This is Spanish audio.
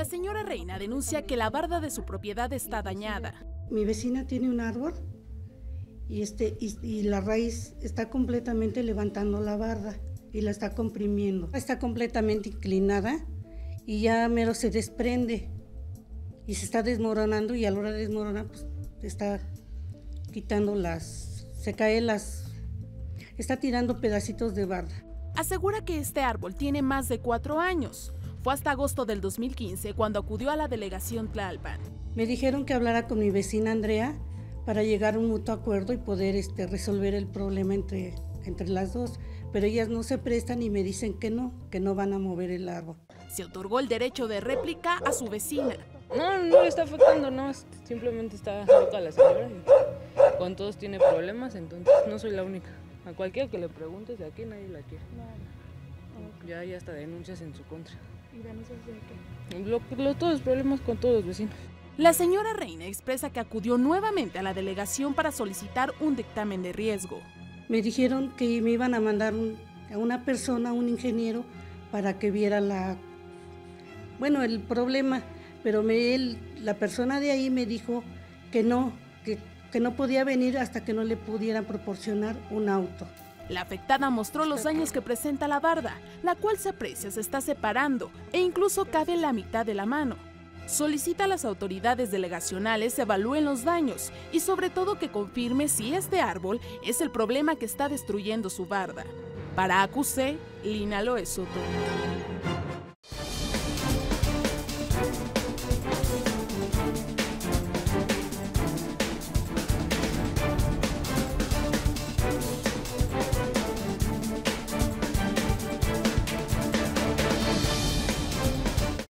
La señora Reina denuncia que la barda de su propiedad está dañada. Mi vecina tiene un árbol y, este, y, y la raíz está completamente levantando la barda y la está comprimiendo. Está completamente inclinada y ya mero se desprende y se está desmoronando y a la hora de desmoronar pues está quitando las, se cae las, está tirando pedacitos de barda. Asegura que este árbol tiene más de cuatro años. Fue hasta agosto del 2015 cuando acudió a la delegación Tlalpan. Me dijeron que hablara con mi vecina Andrea para llegar a un mutuo acuerdo y poder este, resolver el problema entre, entre las dos, pero ellas no se prestan y me dicen que no, que no van a mover el árbol. Se otorgó el derecho de réplica a su vecina. No, no le está afectando, no, simplemente está loca la señora y con todos tiene problemas, entonces no soy la única. A cualquiera que le preguntes de aquí nadie la quiere. Ya hay hasta denuncias en su contra. ¿Y denuncias de qué? Lo, lo- todos los problemas con todos los vecinos. La señora Reina expresa que acudió nuevamente a la delegación para solicitar un dictamen de riesgo. Me dijeron que me iban a mandar un- a una persona, un ingeniero, para que viera la, bueno, el problema, pero me, él, la persona de ahí me dijo que no, que, que no podía venir hasta que no le pudieran proporcionar un auto. La afectada mostró los daños que presenta la barda, la cual se aprecia se está separando e incluso cabe la mitad de la mano. Solicita a las autoridades delegacionales evalúen los daños y sobre todo que confirme si este árbol es el problema que está destruyendo su barda. Para AQC, Lina Loesoto.